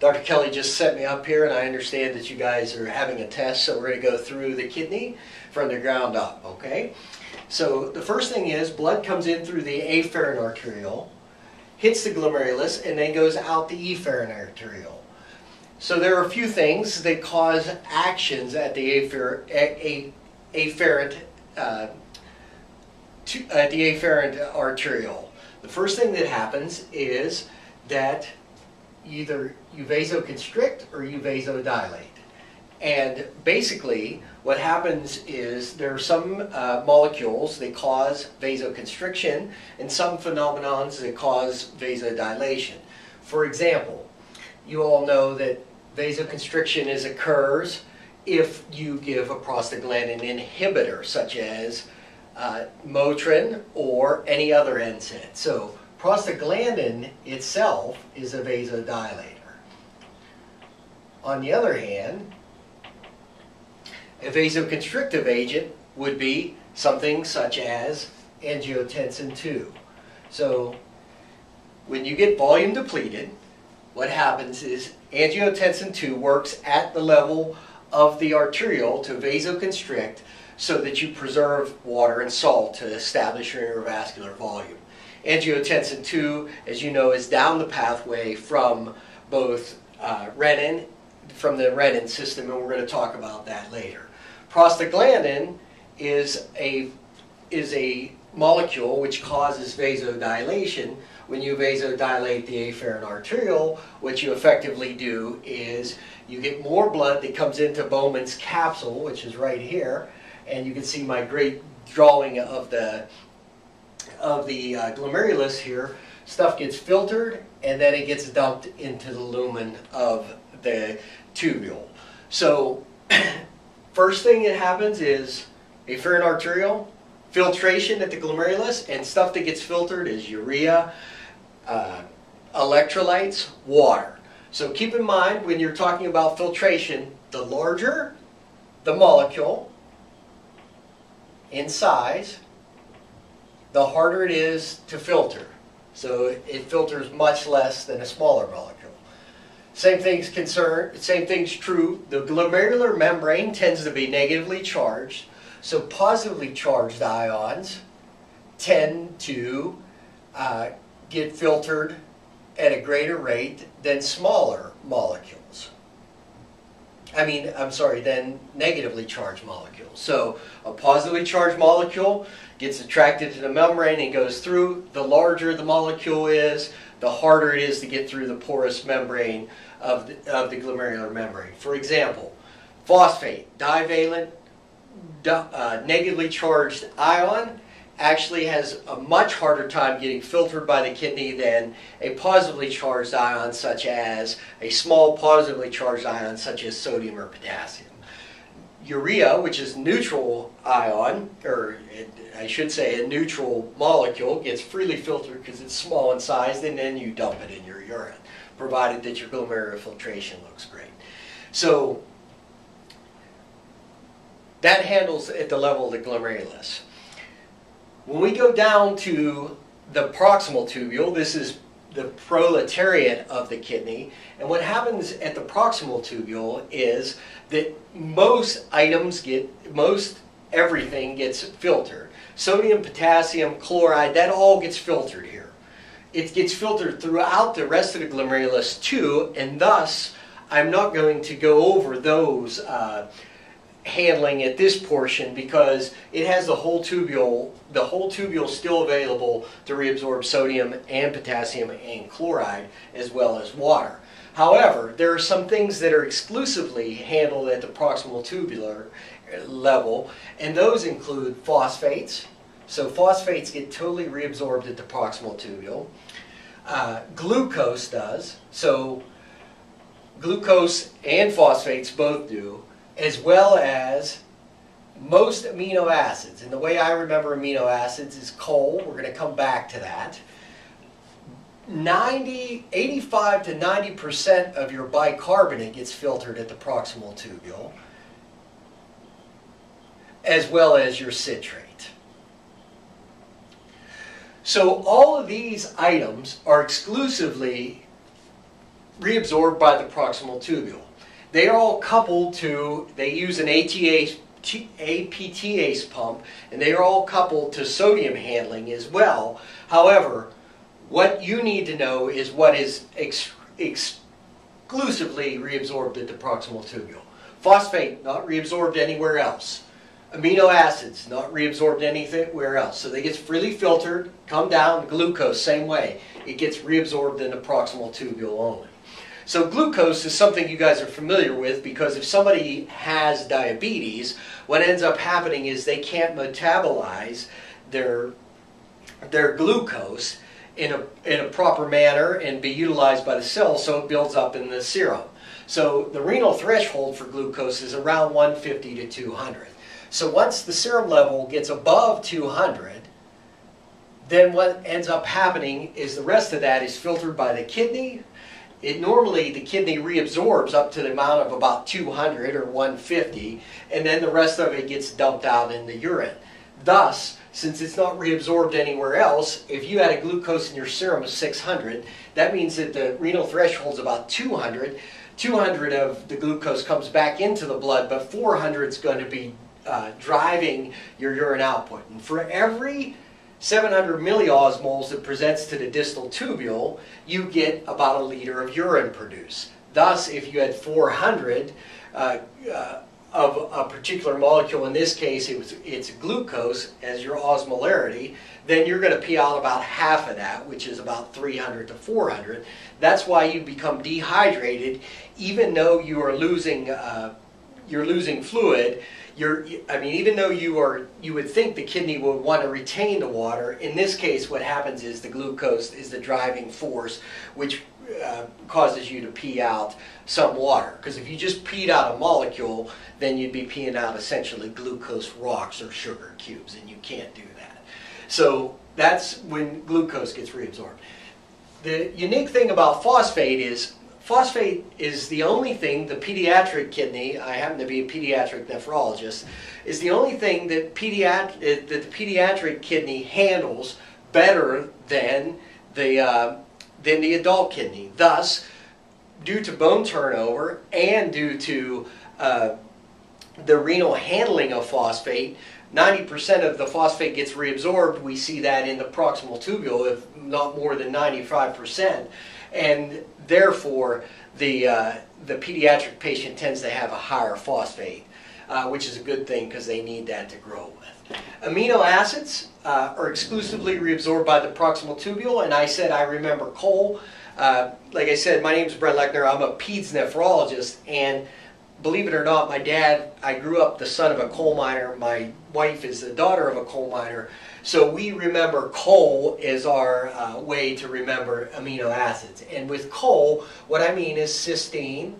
Dr. Kelly just set me up here, and I understand that you guys are having a test, so we're going to go through the kidney from the ground up, okay? So the first thing is blood comes in through the afferent arteriole, hits the glomerulus, and then goes out the efferent arteriole. So there are a few things that cause actions at the afferent, afferent uh, to, at the afferent arteriole. The first thing that happens is that either you vasoconstrict or you vasodilate. And basically, what happens is there are some uh, molecules that cause vasoconstriction and some phenomenons that cause vasodilation. For example, you all know that vasoconstriction is occurs if you give a prostaglandin inhibitor, such as uh, Motrin or any other NSAID. So prostaglandin itself is a vasodilator. On the other hand, a vasoconstrictive agent would be something such as angiotensin II. So when you get volume depleted, what happens is angiotensin II works at the level of the arteriole to vasoconstrict so that you preserve water and salt to establish your intravascular volume. Angiotensin II, as you know, is down the pathway from both uh, renin, from the renin system, and we're going to talk about that later. Prostaglandin is a, is a molecule which causes vasodilation. When you vasodilate the afferent arteriole, what you effectively do is you get more blood that comes into Bowman's capsule, which is right here, and you can see my great drawing of the of the uh, glomerulus here. Stuff gets filtered and then it gets dumped into the lumen of the tubule. So first thing that happens is afferent arteriole, filtration at the glomerulus, and stuff that gets filtered is urea, uh, electrolytes, water. So keep in mind when you're talking about filtration, the larger the molecule, in size, the harder it is to filter. So it filters much less than a smaller molecule. Same thing's concerned, same thing's true. The glomerular membrane tends to be negatively charged, so positively charged ions tend to uh, get filtered at a greater rate than smaller molecules. I mean, I'm sorry, than negatively charged molecules. So a positively charged molecule gets attracted to the membrane and goes through. The larger the molecule is, the harder it is to get through the porous membrane of the, of the glomerular membrane. For example, phosphate, divalent, uh, negatively charged ion actually has a much harder time getting filtered by the kidney than a positively charged ion such as a small positively charged ion such as sodium or potassium. Urea, which is neutral ion, or I should say a neutral molecule, gets freely filtered because it's small in size and then you dump it in your urine, provided that your glomerular filtration looks great. So that handles at the level of the glomerulus. When we go down to the proximal tubule, this is the proletariat of the kidney. And what happens at the proximal tubule is that most items get, most everything gets filtered. Sodium, potassium, chloride, that all gets filtered here. It gets filtered throughout the rest of the glomerulus too, and thus I'm not going to go over those uh, handling at this portion because it has the whole tubule, the whole tubule still available to reabsorb sodium and potassium and chloride as well as water. However, there are some things that are exclusively handled at the proximal tubular level, and those include phosphates. So phosphates get totally reabsorbed at the proximal tubule. Uh, glucose does. So glucose and phosphates both do as well as most amino acids. And the way I remember amino acids is coal. We're going to come back to that. 90, 85 to 90% of your bicarbonate gets filtered at the proximal tubule, as well as your citrate. So all of these items are exclusively reabsorbed by the proximal tubule. They are all coupled to, they use an ATA, APTase pump, and they are all coupled to sodium handling as well. However, what you need to know is what is ex exclusively reabsorbed at the proximal tubule. Phosphate, not reabsorbed anywhere else. Amino acids, not reabsorbed anywhere else. So they get freely filtered, come down, glucose, same way. It gets reabsorbed in the proximal tubule only. So glucose is something you guys are familiar with because if somebody has diabetes, what ends up happening is they can't metabolize their, their glucose in a, in a proper manner and be utilized by the cells so it builds up in the serum. So the renal threshold for glucose is around 150 to 200. So once the serum level gets above 200, then what ends up happening is the rest of that is filtered by the kidney. It normally, the kidney reabsorbs up to the amount of about 200 or 150, and then the rest of it gets dumped out in the urine. Thus, since it's not reabsorbed anywhere else, if you had a glucose in your serum of 600, that means that the renal threshold is about 200. 200 of the glucose comes back into the blood, but 400 is going to be uh, driving your urine output. And for every 700 milliosmoles that presents to the distal tubule, you get about a liter of urine produced. Thus, if you had 400 uh, uh, of a particular molecule, in this case it was, it's glucose as your osmolarity, then you're going to pee out about half of that, which is about 300 to 400. That's why you become dehydrated, even though you are losing, uh, you're losing fluid. You're, I mean, even though you are, you would think the kidney would want to retain the water. In this case, what happens is the glucose is the driving force, which uh, causes you to pee out some water. Because if you just peed out a molecule, then you'd be peeing out essentially glucose rocks or sugar cubes, and you can't do that. So that's when glucose gets reabsorbed. The unique thing about phosphate is phosphate is the only thing the pediatric kidney, I happen to be a pediatric nephrologist, is the only thing that, pediat that the pediatric kidney handles better than the uh, than the adult kidney. Thus, due to bone turnover and due to uh, the renal handling of phosphate, 90% of the phosphate gets reabsorbed. We see that in the proximal tubule, if not more than 95%. And therefore, the, uh, the pediatric patient tends to have a higher phosphate, uh, which is a good thing because they need that to grow with. Amino acids uh, are exclusively reabsorbed by the proximal tubule, and I said I remember coal. Uh, like I said, my name is Brett Lechner. I'm a peds nephrologist, and believe it or not, my dad, I grew up the son of a coal miner. My wife is the daughter of a coal miner. So we remember coal as our uh, way to remember amino acids. And with coal, what I mean is cysteine,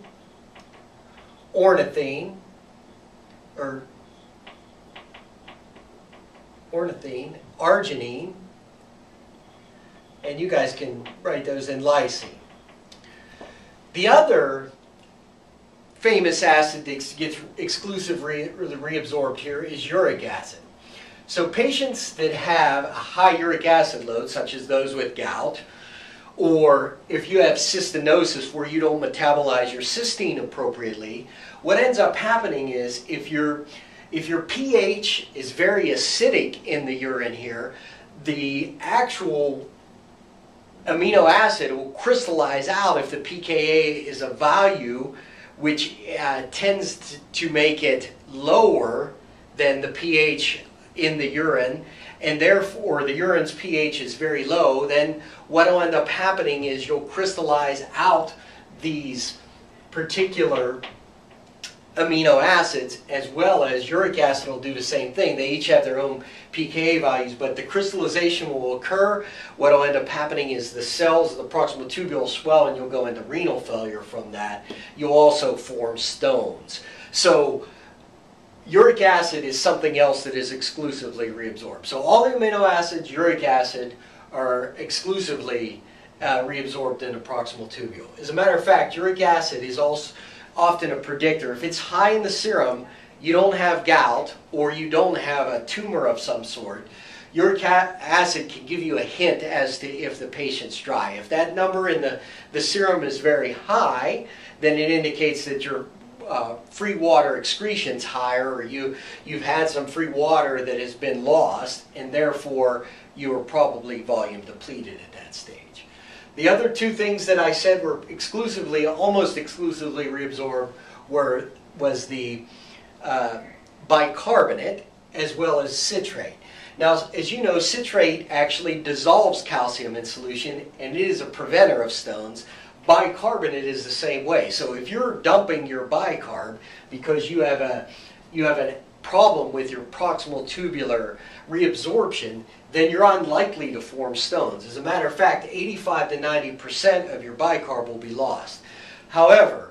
ornithine, or ornithine, arginine, and you guys can write those in lysine. The other famous acid that gets exclusively reabsorbed here is uric acid. So patients that have a high uric acid load, such as those with gout, or if you have cystinosis where you don't metabolize your cysteine appropriately, what ends up happening is if your if your pH is very acidic in the urine here, the actual amino acid will crystallize out if the pKa is a value which uh, tends to, make it lower than the pH in the urine and therefore the urine's pH is very low, then what will end up happening is you'll crystallize out these particular amino acids as well as uric acid will do the same thing. They each have their own pKa values, but the crystallization will occur. What will end up happening is the cells of the proximal tubule swell and you'll go into renal failure from that. You'll also form stones. So uric acid is something else that is exclusively reabsorbed. So all the amino acids, uric acid, are exclusively uh, reabsorbed in the proximal tubule. As a matter of fact, uric acid is also often a predictor. If it's high in the serum, you don't have gout or you don't have a tumor of some sort, uric acid can give you a hint as to if the patient's dry. If that number in the, the serum is very high, then it indicates that your uh, free water excretion's higher or you, you've had some free water that has been lost and therefore you are probably volume depleted at that stage. The other two things that I said were exclusively, almost exclusively reabsorbed were, was the uh, bicarbonate as well as citrate. Now, as you know, citrate actually dissolves calcium in solution and it is a preventer of stones. Bicarbonate is the same way. So if you're dumping your bicarb because you have a you have a problem with your proximal tubular reabsorption, then you're unlikely to form stones. As a matter of fact, 85 to 90% of your bicarb will be lost. However,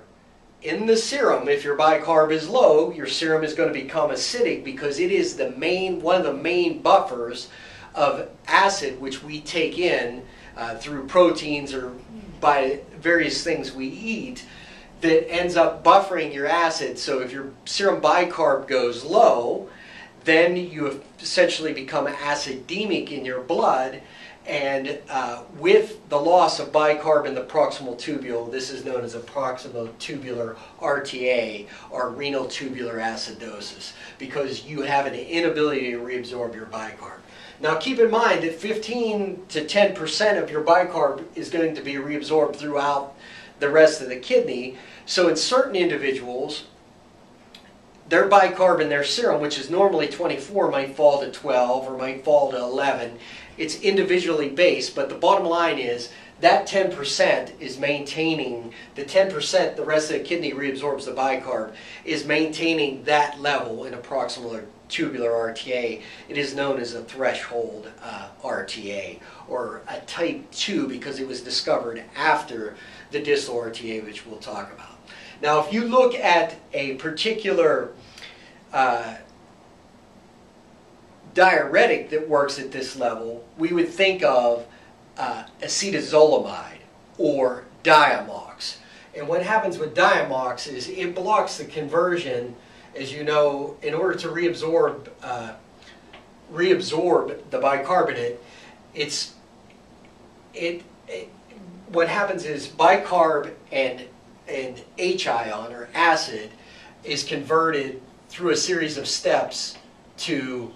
in the serum, if your bicarb is low, your serum is going to become acidic because it is the main, one of the main buffers of acid which we take in uh, through proteins or by various things we eat that ends up buffering your acid. So if your serum bicarb goes low, then you have essentially become acidemic in your blood and uh, with the loss of bicarb in the proximal tubule, this is known as a proximal tubular RTA or renal tubular acidosis because you have an inability to reabsorb your bicarb. Now keep in mind that 15 to 10% of your bicarb is going to be reabsorbed throughout the rest of the kidney. So in certain individuals, their bicarb in their serum, which is normally 24, might fall to 12 or might fall to 11 it's individually based, but the bottom line is that 10% is maintaining, the 10% the rest of the kidney reabsorbs the bicarb, is maintaining that level in a proximal tubular RTA. It is known as a threshold uh, RTA, or a type 2 because it was discovered after the distal RTA, which we'll talk about. Now, if you look at a particular uh, diuretic that works at this level, we would think of uh, acetazolamide or Diamox. And what happens with Diamox is it blocks the conversion, as you know, in order to reabsorb, uh, reabsorb the bicarbonate, it's, it, it, what happens is bicarb and, and H ion or acid is converted through a series of steps to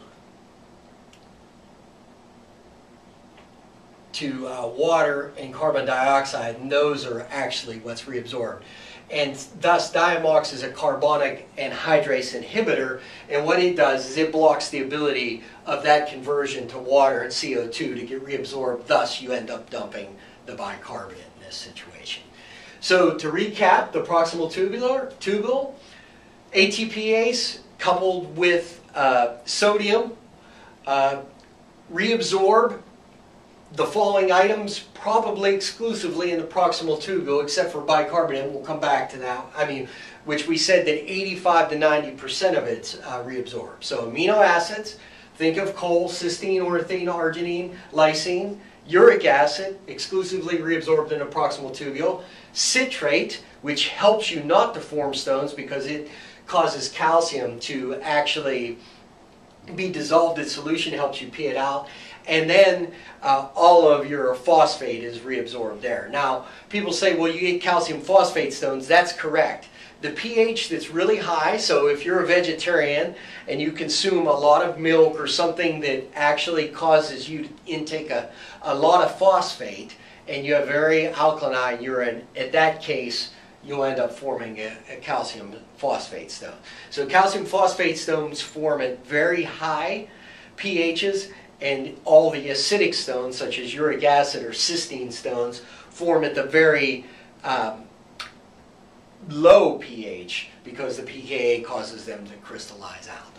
to uh, water and carbon dioxide, and those are actually what's reabsorbed. And thus, Diamox is a carbonic anhydrase inhibitor, and what it does is it blocks the ability of that conversion to water and CO2 to get reabsorbed. Thus, you end up dumping the bicarbonate in this situation. So to recap, the proximal tubular, tubule, ATPase coupled with uh, sodium, uh, reabsorb the following items probably exclusively in the proximal tubule except for bicarbonate. We'll come back to that. I mean, which we said that 85 to 90% of it's uh, reabsorbed. So amino acids, think of choline, cysteine, ornithine, arginine, lysine, uric acid, exclusively reabsorbed in a proximal tubule, citrate, which helps you not to form stones because it causes calcium to actually be dissolved in solution, helps you pee it out, and then uh, all of your phosphate is reabsorbed there. Now, people say, well, you get calcium phosphate stones. That's correct. The pH that's really high, so if you're a vegetarian and you consume a lot of milk or something that actually causes you to intake a, a lot of phosphate and you have very alkaline urine, at that case, you'll end up forming a, a, calcium phosphate stone. So calcium phosphate stones form at very high pHs and all the acidic stones, such as uric acid or cysteine stones, form at the very um, low pH because the pKa causes them to crystallize out.